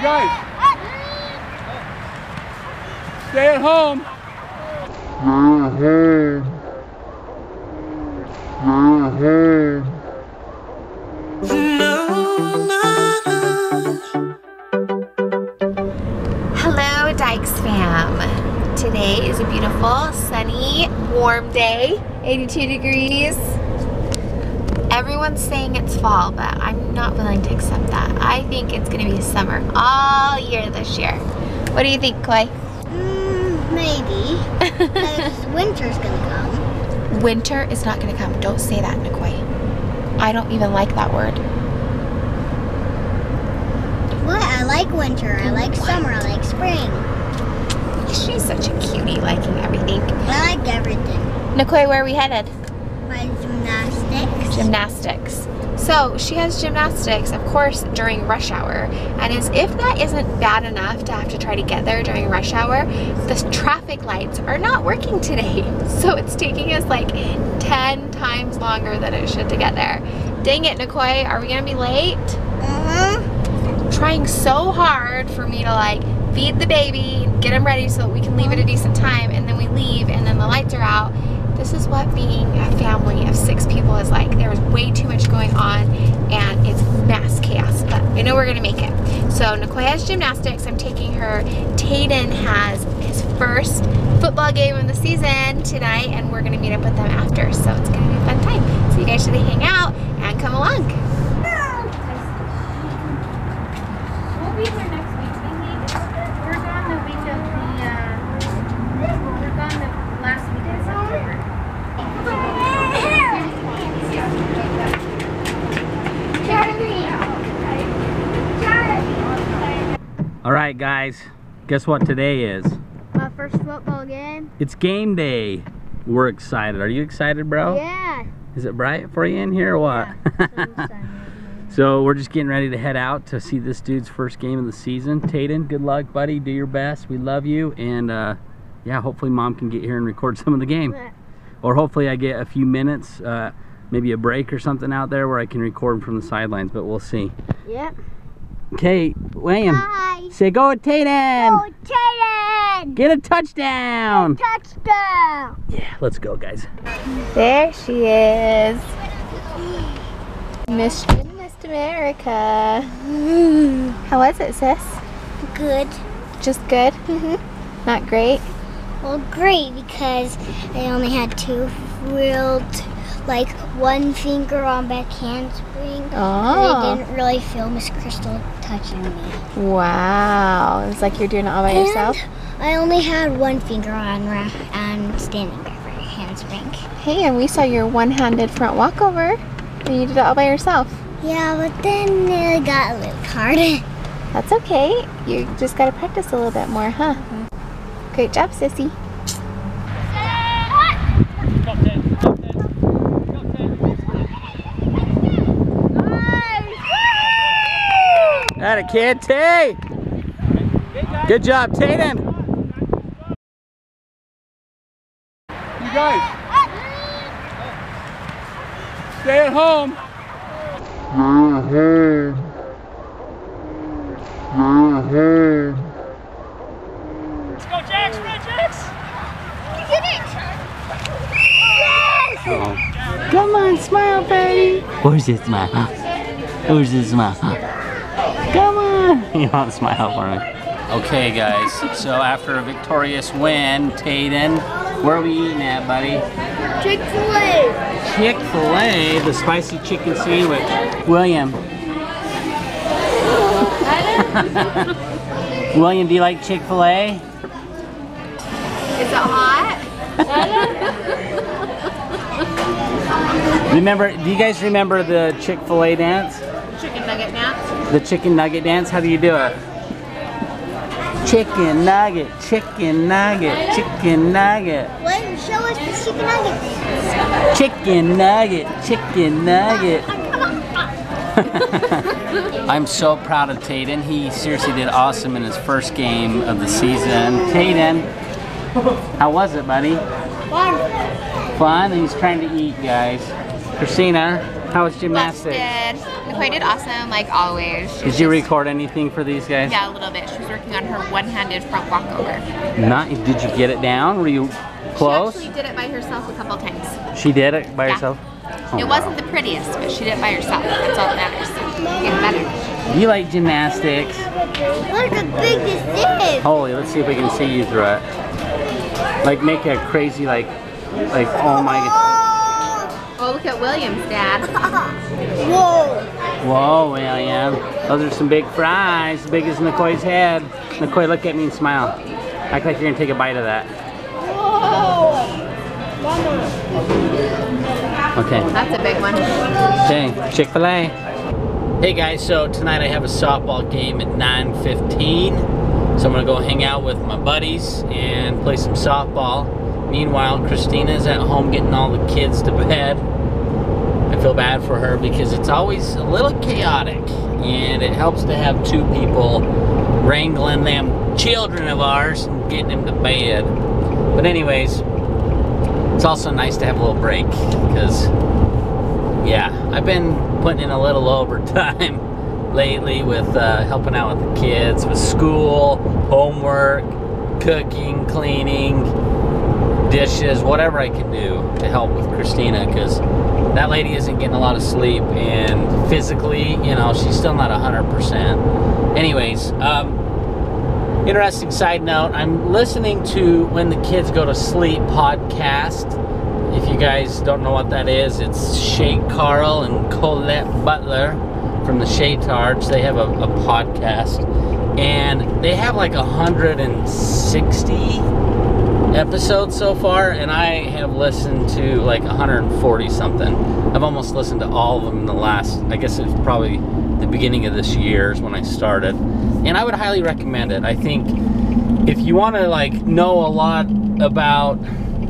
You guys. Stay at home. Hello, Dyches fam. Today is a beautiful, sunny, warm day, 82 degrees. Everyone's saying it's fall, but I'm not willing to accept that. I think it's gonna be summer all year this year. What do you think, Clay? Mm, maybe. Because winter's gonna come. Winter is not gonna come. Don't say that, Nikoi. I don't even like that word. What? I like winter. I like summer. I like spring. She's such a cutie, liking everything. I like everything. Nikoi, where are we headed? My gymnastics. Gymnastics. So she has gymnastics, of course, during rush hour. And as if that isn't bad enough to have to try to get there during rush hour, the traffic lights are not working today. So it's taking us like 10 times longer than it should to get there. Dang it, Nikoi, are we gonna be late? Mm-hmm. Trying so hard for me to like feed the baby, get him ready so that we can leave at a decent time, and then we leave and then the lights are out. This is what being a family of six people is like. There's way too much going on and it's mass chaos, but I know we're gonna make it. So Nikoi has gymnastics, I'm taking her. Tayden has his first football game of the season tonight and we're gonna meet up with them after. So it's gonna be a fun time. So you guys should hang out and come along. We'll be here next week. We're gone the week of the, uh, we're gone the last week of September. All right, guys. Guess what today is? My first football game. It's game day. We're excited. Are you excited, bro? Yeah. Is it bright for you in here or what? Yeah, so we're just getting ready to head out to see this dude's first game of the season. Tayden, good luck, buddy. Do your best. We love you. And uh, yeah, hopefully mom can get here and record some of the game. Or hopefully I get a few minutes, uh, maybe a break or something out there where I can record from the sidelines, but we'll see. Yep. Okay, William. Bye. Say go with Tayden. Oh, Jaden! Get a touchdown. Touchdown! Yeah, let's go, guys. There she is. Miss Gymnast America. How was it, sis? Good. Just good? Mm-hmm. Not great? Well, great because I only had two real, t- like one finger on back handspring. And I Oh. didn't really feel Miss Crystal touching me. Wow. It's like you're doing it all by yourself? And I only had one finger on ra- on standing back for handspring. Hey, and we saw your one-handed front walkover. And you did it all by yourself. Yeah, but then it got a little hard. That's okay. You just gotta practice a little bit more, huh? Mm-hmm. Great job, sissy. That a kid, Tay. Good job, Tayden. You guys. Stay at home. Come on, smile, baby. Where's his smile? Where's his smile? Come on. You want to smile for me? Okay, guys. So after a victorious win, Tayden, where are we eating at, buddy? Chick-fil-A. Chick-fil-A, the spicy chicken sandwich. William. William, do you like Chick-fil-A? Is it hot? Remember, do you guys remember the Chick-fil-A dance? Chicken nugget naps. The chicken nugget dance? How do you do it? Chicken nugget, chicken nugget, chicken nugget. Wait, show us the chicken nugget dance. Chicken nugget, chicken nugget. I'm so proud of Tayden. He seriously did awesome in his first game of the season. Tayden, how was it, buddy? Fun. Fun. He's trying to eat, guys. Christina, how was gymnastics? Busted. Nikoi did awesome, like always. She's Did you just- record anything for these guys? Yeah, a little bit. She was working on her one-handed front walkover. Not. Did you get it down? Were you close? She actually did it by herself a couple times. She did it by Yeah. herself. Oh, it wow. wasn't the prettiest, but she did it by herself. That's all that matters. Getting better. Do you like gymnastics? Look how big this is. Holy, let's see if we can see you through it. Like make a crazy like, like oh my. Oh. Look at William's dad. Whoa. Whoa, William. Those are some big fries, as big as Nikoi's head. Nikoi, look at me and smile. Act like you're gonna take a bite of that. Whoa. Mama. Okay. That's a big one. Okay, Chick-fil-A. Hey guys, so tonight I have a softball game at 9.15. So I'm gonna go hang out with my buddies and play some softball. Meanwhile, Christina's at home getting all the kids to bed. I feel bad for her because it's always a little chaotic and it helps to have two people wrangling them children of ours and getting them to bed. But anyways, it's also nice to have a little break because yeah, I've been putting in a little overtime lately with uh, helping out with the kids with school, homework, cooking, cleaning, dishes, whatever I can do to help with Christina because that lady isn't getting a lot of sleep and physically, you know, she's still not 100%. Anyways, um, interesting side note I'm listening to When the Kids Go to Sleep podcast. If you guys don't know what that is, it's Shay Carl and Colette Butler from the Shaytards. They have a, a podcast and they have like 160 episodes so far, and I have listened to like 140 something. I've almost listened to all of them in the last, I guess it's probably the beginning of this year is when I started. And I would highly recommend it. I think if you want to like know a lot about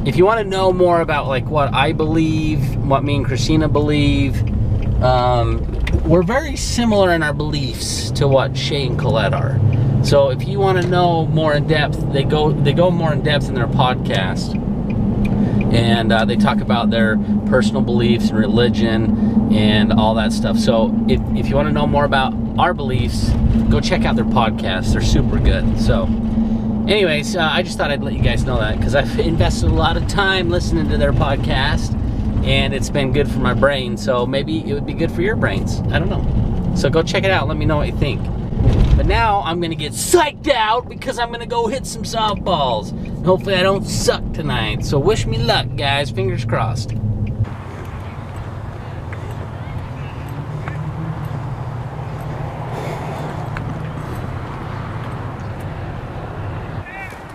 if you want to know more about like what I believe, what me and Christina believe, um, we're very similar in our beliefs to what Shay and Colette are. So if you want to know more in depth, they go they go more in depth in their podcast, and uh, they talk about their personal beliefs and religion and all that stuff. So if if you want to know more about our beliefs, go check out their podcast. They're super good. So anyways, uh, I just thought I'd let you guys know that because I've invested a lot of time listening to their podcast, and it's been good for my brain. So maybe it would be good for your brains. I don't know. So go check it out. Let me know what you think. But now I'm gonna get psyched out because I'm gonna go hit some softballs. And hopefully I don't suck tonight. So wish me luck, guys. Fingers crossed.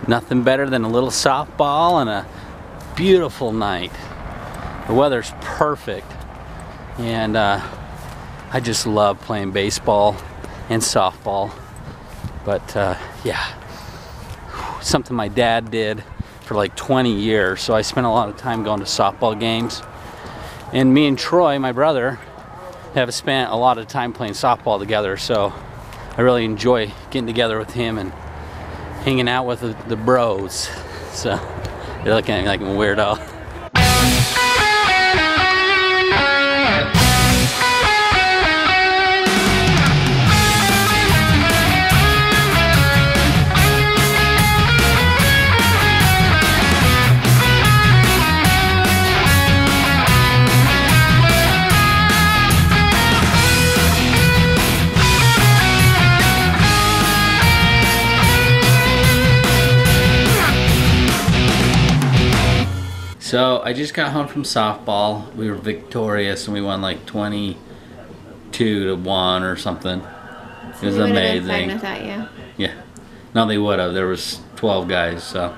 Nothing better than a little softball and a beautiful night. The weather's perfect. And uh, I just love playing baseball and softball. But uh, yeah, something my dad did for like 20 years. So I spent a lot of time going to softball games. And me and Troy, my brother, have spent a lot of time playing softball together. So I really enjoy getting together with him and hanging out with the, the bros. So you're looking at me like a weirdo. I just got home from softball. We were victorious and we won like 22 to 1 or something. It was We would've been amazing. without you. Yeah. No, they would have. There was 12 guys, so.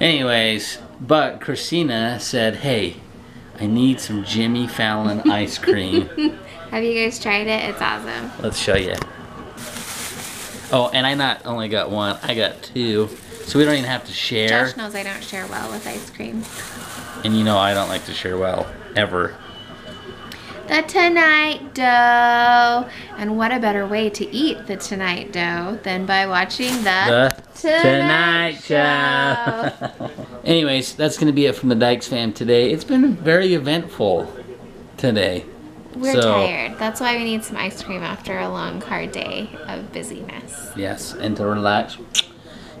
Anyways, but Christina said, hey, I need some Jimmy Fallon ice cream. Have you guys tried it? It's awesome. Let's show you. Oh, and I not only got one, I got two. So we don't even have to share. Josh knows I don't share well with ice cream. And you know I don't like to share well, ever. The Tonight Dough. And what a better way to eat the Tonight Dough than by watching the, The Tonight Show. Anyways, that's going to be it from the Dyches fam today. It's been very eventful today. We're So- tired. That's why we need some ice cream after a long, hard day of busyness. Yes, and to relax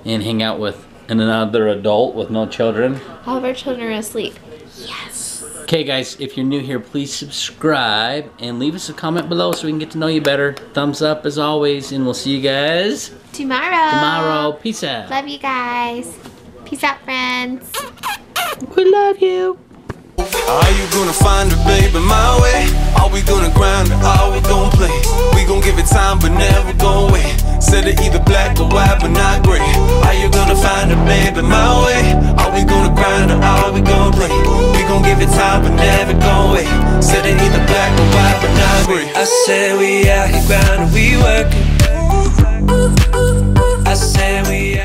and hang out with another adult with no children. All of our children are asleep. Yes. Okay, guys, if you're new here, please subscribe and leave us a comment below so we can get to know you better. Thumbs up as always, and we'll see you guys Tomorrow. tomorrow. Peace out. Love you guys. Peace out, friends. We love you. Are you gonna find a baby my way? Are we gonna grind or are we gonna play? We gon' give it time but never go away. Said it either black or white but not gray. Are you gonna find a baby my way? Are we gonna grind or are we gonna play? We gon' give it time but never go away. Said it either black or white but not gray. I said we out here grinding, we working. I said we